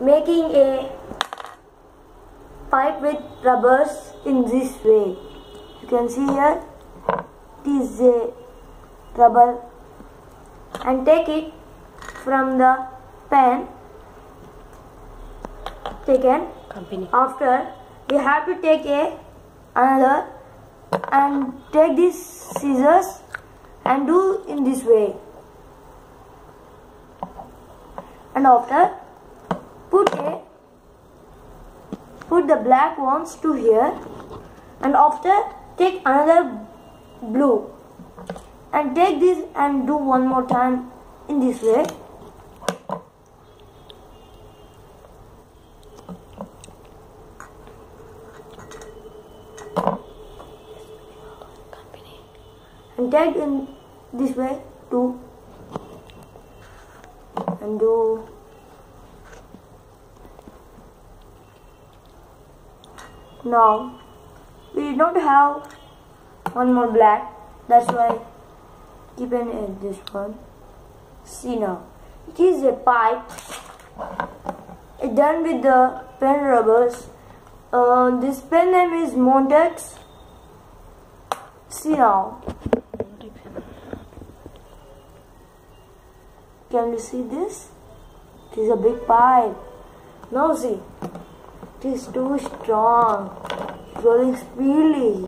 making a pipe with rubbers in this way. You can see here it is a rubber and take it from the pen taken Company. after we have to take a another and take these scissors and do in this way and after put a put the black ones to here and after take another blue. And take this and do one more time in this way. And take in this way too and do now we don't have one more black. That's why keeping it this one. See now. It is a pipe. It done with the pen rubbers. Uh, this pen name is Montex. See now. Can you see this? It is a big pipe. Now see, it is too strong, rolling speedily.